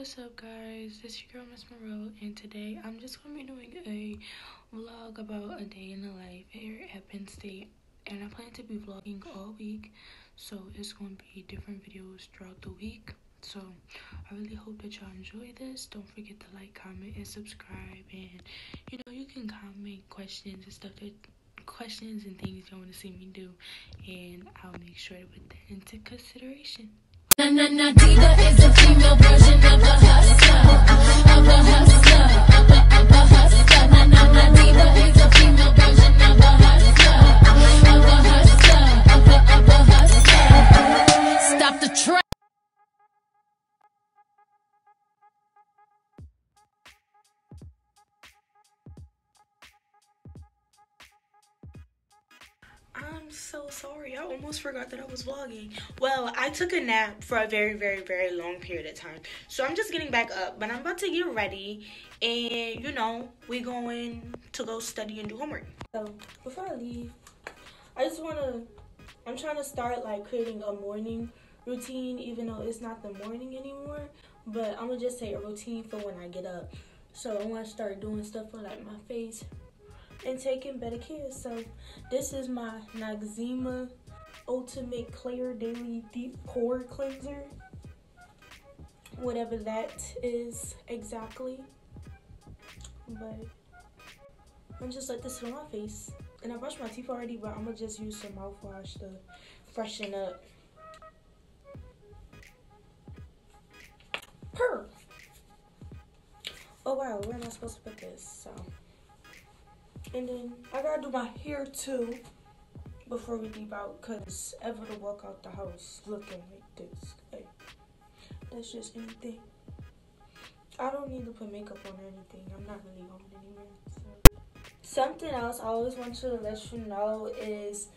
what's up guys? This is your girl Miss Monroe and today I'm just gonna be doing a vlog about a day in the life here at Penn State and I plan to be vlogging all week so it's gonna be different videos throughout the week so I really hope that y'all enjoy this. Don't forget to like, comment, and subscribe and you know you can comment questions and stuff that questions and things you want to see me do and I'll make sure to put that into consideration. Forgot that I was vlogging. Well, I took a nap for a very, very, very long period of time. So I'm just getting back up. But I'm about to get ready. And, you know, we're going to go study and do homework. So, before I leave, I just want to... I'm trying to start, like, creating a morning routine. Even though it's not the morning anymore. But I'm going to just say a routine for when I get up. So I want to start doing stuff for, like, my face and taking better care. So this is my Noxzema Ultimate Clear Daily Deep Pore Cleanser. Whatever that is exactly. But I'm just let this on my face. And I brushed my teeth already, but I'm gonna just use some mouthwash to freshen up. Purr. Oh wow, where am I supposed to put this? So and then I gotta do my hair too before we leave out because ever to walk out the house looking like this. Hey, that's just anything. I don't need to put makeup on or anything. I'm not really home anymore. So. Something else I always want to let you know is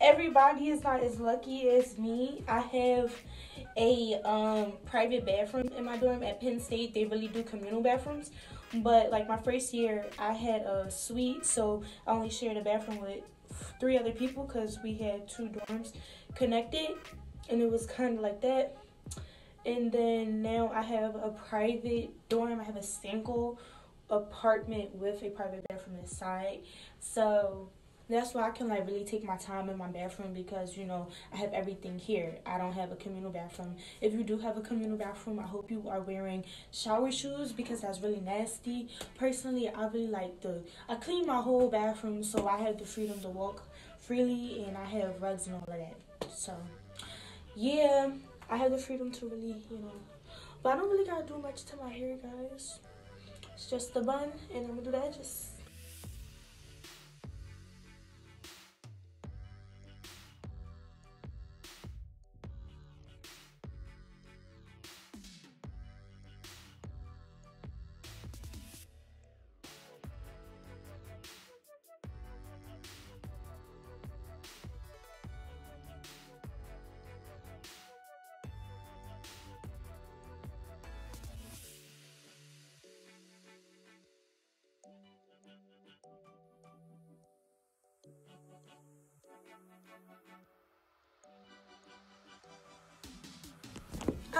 everybody is not as lucky as me. I have a um, private bathroom in my dorm at Penn State. They really do communal bathrooms. But like my first year, I had a suite, so I only shared a bathroom with three other people because we had two dorms connected, and it was kind of like that. And then now I have a private dorm. I have a single apartment with a private bathroom inside. So that's why I can like really take my time in my bathroom because you know I have everything here. I don't have a communal bathroom. If you do have a communal bathroom, I hope you are wearing shower shoes because that's really nasty. Personally, I really like the I clean my whole bathroom so I have the freedom to walk freely and I have rugs and all of that. So yeah, I have the freedom to really, you know. But I don't really gotta do much to my hair, guys. It's just the bun and I'm gonna do that just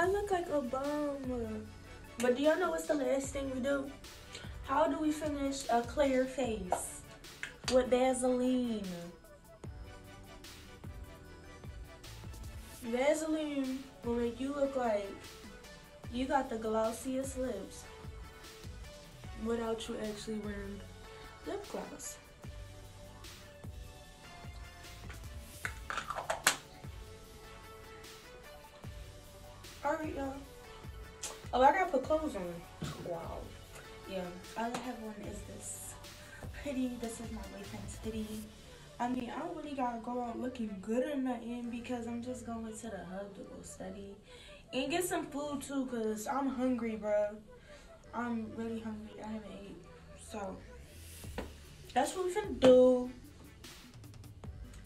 I look like a bum. But do y'all know what's the last thing we do? How do we finish a clear face? With Vaseline. Vaseline will make you look like you got the glossiest lips without you actually wearing lip gloss. Y'all. Oh, I gotta put clothes on. Wow. Yeah, all I have on is this hoodie. This is my boyfriend's hoodie. I mean, I don't really gotta go out looking good or nothing because I'm just going to the hub to go study. And get some food too because I'm hungry, bro. I'm really hungry. I haven't ate. So, that's what we finna do.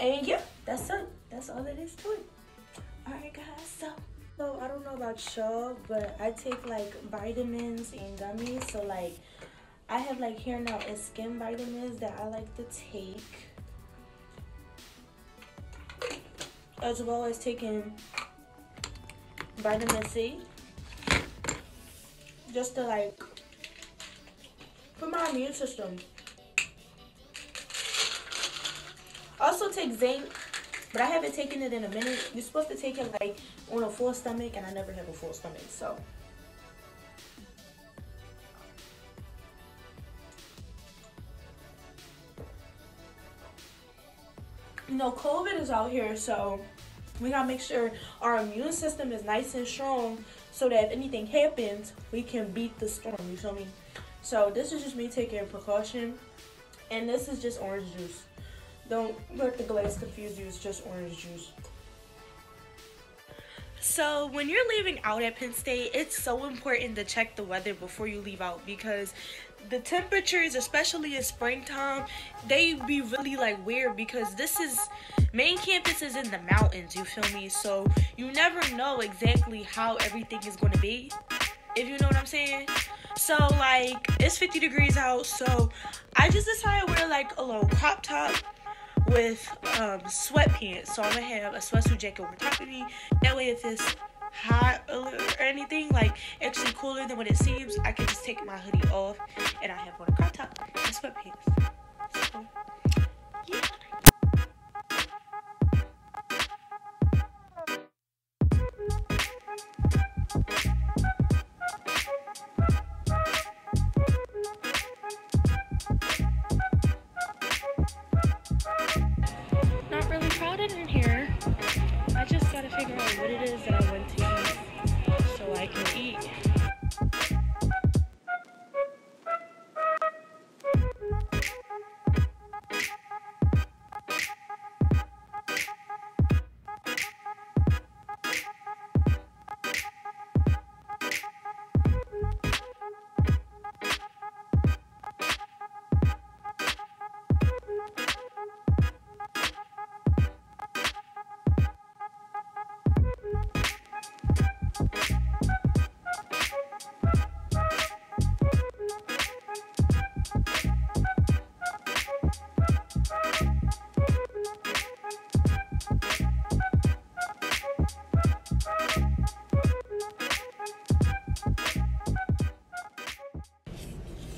And yeah, that's it. That's all there is to it. Alright, guys. So. So I don't know about y'all, but I take like vitamins and gummies. So like I have like here now is skin vitamins that I like to take. As well as taking vitamin C. just to like for my immune system. Also take zinc, but I haven't taken it in a minute. You're supposed to take it like on a full stomach, and I never have a full stomach, so. You know, COVID is out here, so we gotta make sure our immune system is nice and strong so that if anything happens, we can beat the storm. You feel me? So this is just me taking precaution, and this is just orange juice. Don't let the glass confuse you. It's just orange juice. So when you're leaving out at Penn State, it's so important to check the weather before you leave out because the temperatures, especially in springtime, they be really like weird because this is main campus is in the mountains, you feel me? So you never know exactly how everything is gonna be. If you know what I'm saying. So like it's 50 degrees out, so I just decided to wear like a little crop top with um, sweatpants. So I'm gonna have a sweatsuit jacket over top of me. That way if it's hot or anything, like actually cooler than what it seems, I can just take my hoodie off and I have on a crop top and sweatpants. So, yeah. Crowded in here. I just gotta figure out what it is that I want to eat so I can eat.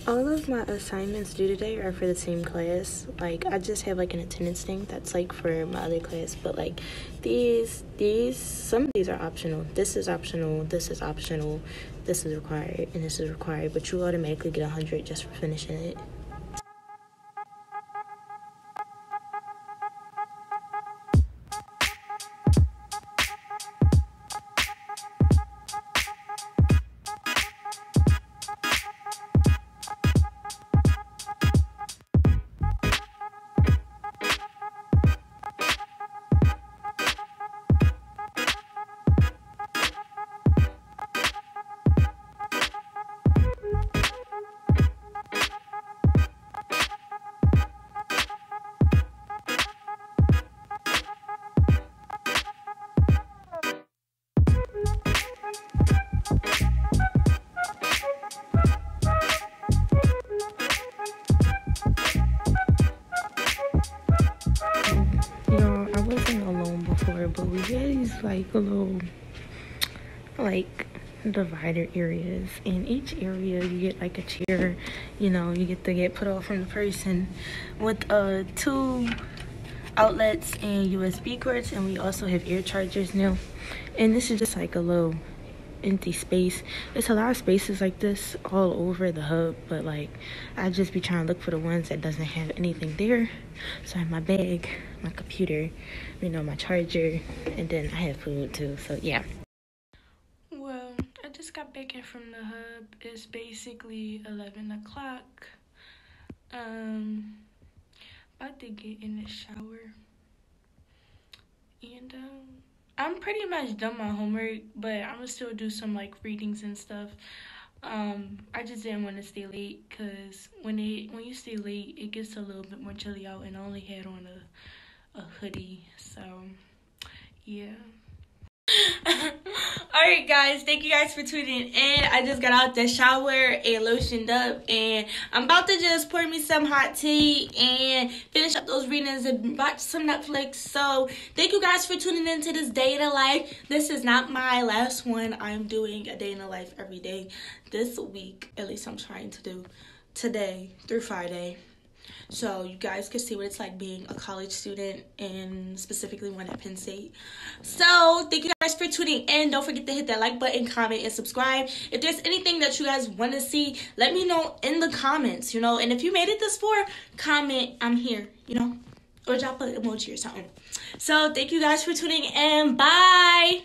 All of my assignments due today are for the same class. Like I just have like an attendance thing that's like for my other class, but like these these some of these are optional. This is optional, this is optional, this is required, and this is required, but you automatically get a hundred just for finishing it. But we had these like little like divider areas. In each area, you get like a chair. You know, you get to get put off from the person with uh two outlets and USB cords, and we also have ear chargers now. And this is just like a little empty space. It's a lot of spaces like this all over the hub, but like I just be trying to look for the ones that doesn't have anything there. So I have my bag, my computer, you know, my charger, and then I have food too. So yeah. Well, I just got back in from the hub. It's basically eleven o'clock. Um, about to get in the shower, and um. I'm pretty much done my homework, but I'm gonna still do some like readings and stuff. Um, I just didn't want to stay late because when it when you stay late, it gets a little bit more chilly out, and I only had on a a hoodie, so yeah. Alright guys, thank you guys for tuning in. I just got out the shower and lotioned up and I'm about to just pour me some hot tea and finish up those readings and watch some Netflix. So thank you guys for tuning in to this day in the life. This is not my last one. I'm doing a day in the life every day this week. At least I'm trying to do today through Friday so you guys can see what it's like being a college student and specifically one at Penn State. So thank you guys for tuning in. Don't forget to hit that like button, comment, and subscribe. If there's anything that you guys want to see, let me know in the comments, you know. And if you made it this far, comment, I'm here, you know. Or drop an emoji or something. So thank you guys for tuning in. Bye.